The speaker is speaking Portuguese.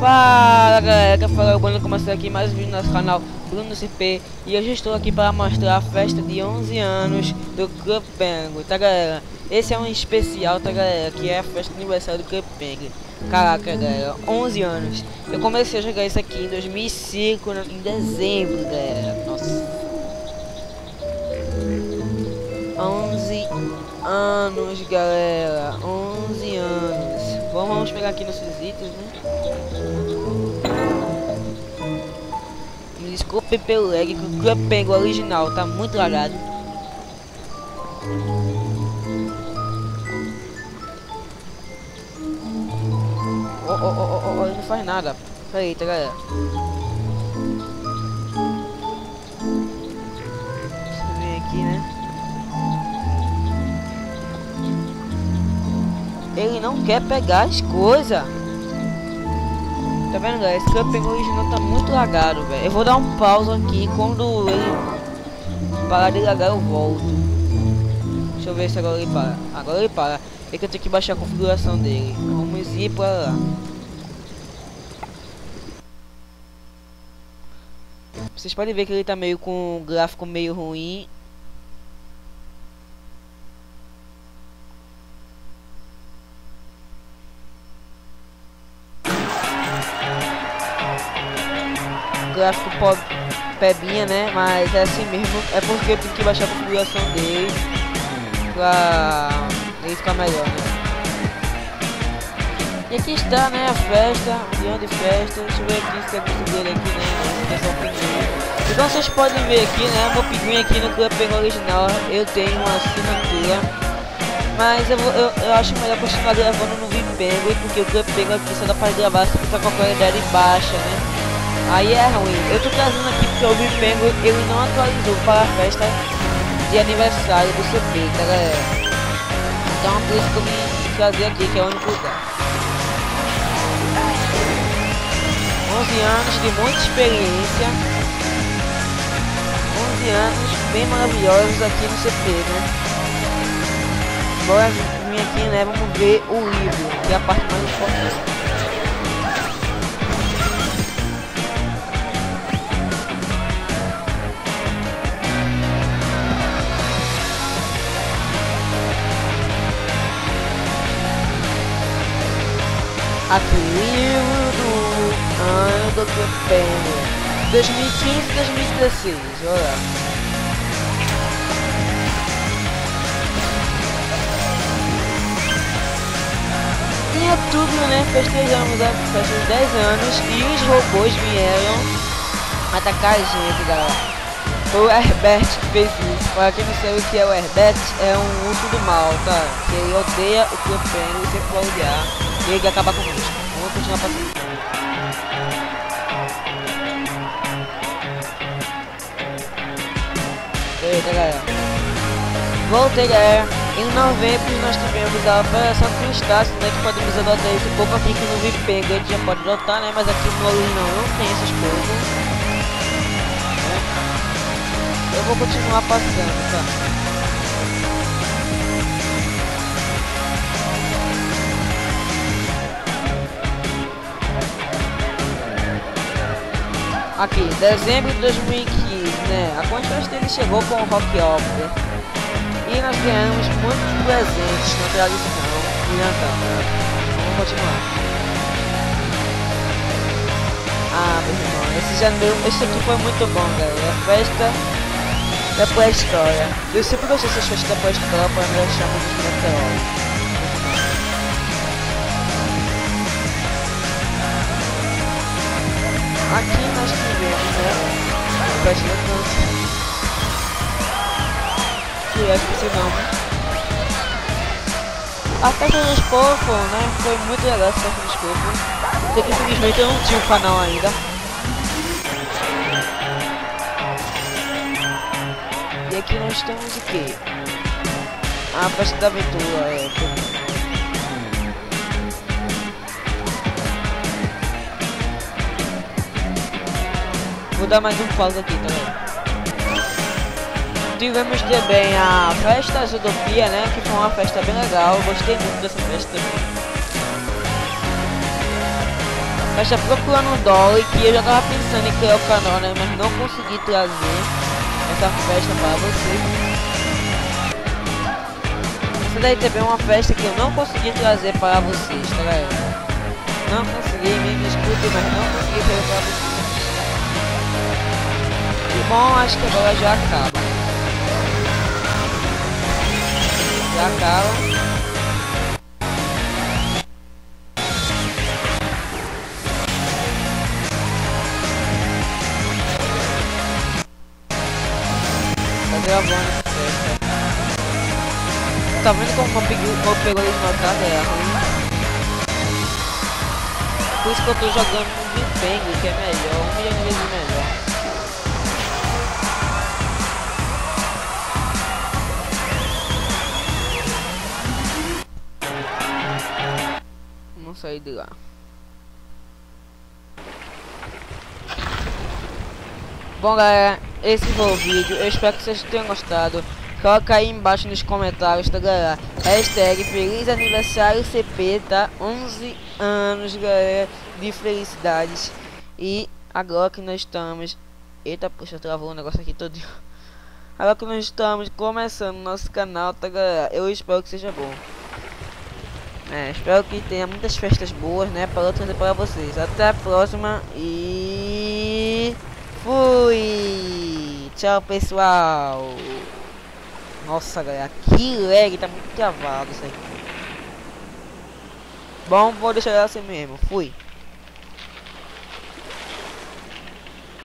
Fala galera, que falou o Bruno começando aqui mais um vídeo no nosso canal Bruno CP E hoje estou aqui para mostrar a festa de 11 anos do Club Penguin, tá galera? Esse é um especial, tá galera, que é a festa de aniversário do Club Penguin Caraca galera, 11 anos. Eu comecei a jogar isso aqui em 2005, em dezembro galera. Nossa. 11 anos galera, 11 anos Bom, vamos pegar aqui nossos itens, né? Me desculpe pelo lag, que o Club Penguin original tá muito lagado. Oh, oh, oh, oh, oh, ele não faz nada. Peraí, tá galera. Ele não quer pegar as coisas. Tá vendo, galera? Esse camping original tá muito lagado, velho. Eu vou dar um pausa aqui. Quando ele parar de lagar, eu volto. Deixa eu ver se agora ele para. Agora ele para. É que eu tenho que baixar a configuração dele. Vamos ir pra lá. Vocês podem ver que ele tá meio com um gráfico meio ruim. Gráfico pobre, pebinha, né? Mas é assim mesmo, é porque tenho que baixar a configuração dele pra ele ficar melhor, né? E aqui está, né, a festa, grande festa, deixa eu ver aqui se é possível aqui, né, o. Então vocês podem ver aqui, né, meu pinguim aqui no Club original, eu tenho uma assinatura, mas eu, vou, eu, eu acho melhor continuar gravando no VPenguin, porque o Club aqui só dá pra gravar se ficar com a qualidade baixa, né. Aí é ruim. Eu tô trazendo aqui porque o Bipengo ele não atualizou para a festa de aniversário do CP, tá galera? Então por isso que eu vim trazer aqui, que é o único lugar. 11 anos de muita experiência. 11 anos bem maravilhosos aqui no CP, né? Bora vir aqui, né? Vamos ver o livro, que é a parte mais importante. Aqui, livro do ano do Penguin 2015 2016, olha Em outubro, né, festejamos a festa de 10 anos e os robôs vieram atacar a gente, galera. Foi o Herbert que fez isso. Para quem não sabe o que é o Herbert, é um urso do mal, tá? Que odeia o Penguin e sempre vai odiar e acabar com isso. Vamos continuar passando. Eita galera. Voltei galera. Em novembro nós tivemos a operação Crustáceo, né? Que podemos adotar esse pouco aqui que no VIP a gente já pode adotar, né? Mas aqui no original não tem essas coisas. Né? Eu vou continuar passando, tá? Aqui, dezembro de 2015, né? A quantidade dele chegou com o Rock Opera. E nós ganhamos muitos presentes na tradição câmera. Vamos continuar. Ah, meu irmão, esse janeiro, esse aqui foi muito bom, galera. A festa da pré-história. Eu sempre gostei dessas festas da pré-história, para nós chamamos de meteoros. Festa da dança. Que é esse nome. A festa dos povos, né? Foi muito legal essa festa dos povos. Só que infelizmente eu não tinha um canal ainda. E aqui nós temos o que? A festa da aventura, é. Dar mais um pausa aqui, tá Tivemos também a festa Zootopia, né? Que foi uma festa bem legal. Gostei muito dessa festa também. Festa procurando um Dolly que eu já tava pensando em criar o canal, né? Mas não consegui trazer essa festa para vocês. Essa daí também é uma festa que eu não consegui trazer para vocês, tá? Não consegui, me desculpe, mas não consegui trazer para vocês. Bom, acho que agora já acaba. Já acaba. gravando essa festa. Tá vendo como peguei, eu pegou casa é ruim? Por isso que eu tô jogando no Big que é melhor, um milhão de vezes melhor. Sair de lá. Bom galera, esse foi o vídeo, eu espero que vocês tenham gostado. Coloca aí embaixo nos comentários, tá galera? Hashtag Feliz Aniversário CP, tá? 11 anos, galera, de felicidades. E agora que nós estamos... Eita, puxa, travou o negócio aqui todo. Agora que nós estamos começando nosso canal, tá galera? Eu espero que seja bom. É, espero que tenha muitas festas boas, né? Para eu para vocês. Até a próxima e... Fui! Tchau, pessoal! Nossa, galera, que lag, tá muito travado isso aqui. Bom, vou deixar assim mesmo. Fui!